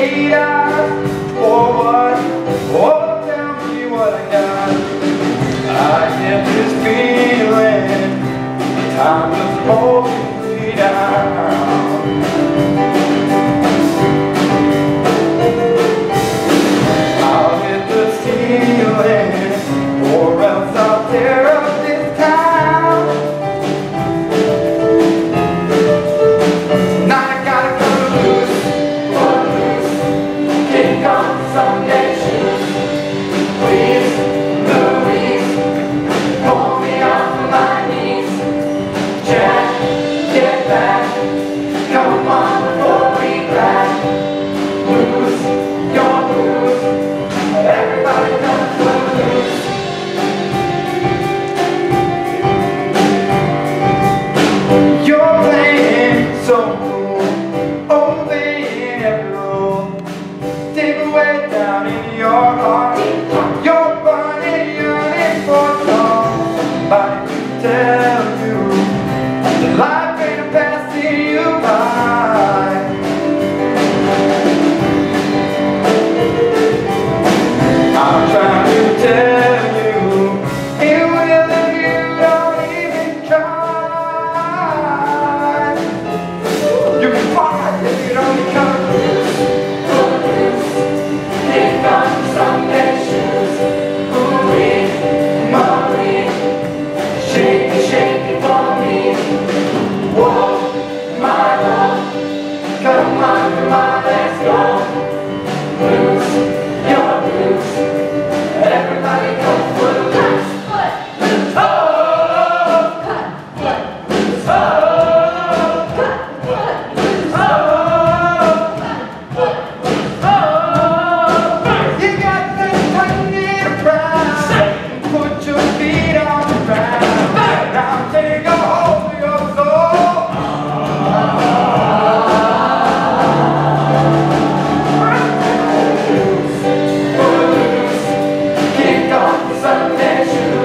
hate. Heart salvation.